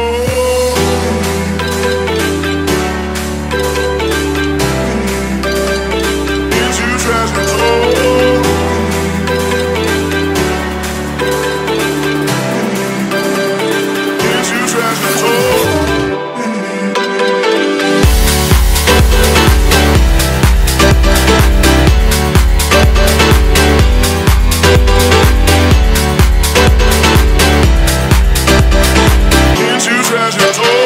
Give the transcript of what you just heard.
treasure treasure. Oh.